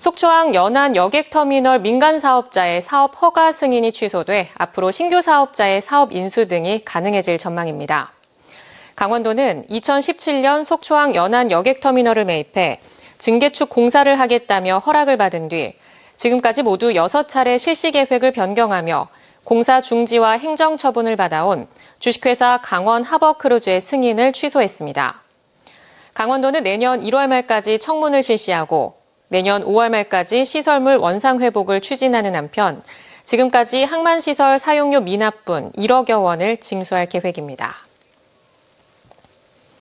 속초항 연안 여객터미널 민간 사업자의 사업 허가 승인이 취소돼 앞으로 신규 사업자의 사업 인수 등이 가능해질 전망입니다. 강원도는 2017년 속초항 연안 여객터미널을 매입해 증개축 공사를 하겠다며 허락을 받은 뒤 지금까지 모두 6차례 실시 계획을 변경하며 공사 중지와 행정 처분을 받아온 주식회사 강원 하버크루즈의 승인을 취소했습니다. 강원도는 내년 1월 말까지 청문을 실시하고 내년 5월 말까지 시설물 원상 회복을 추진하는 한편 지금까지 항만시설 사용료 미납분 1억여 원을 징수할 계획입니다.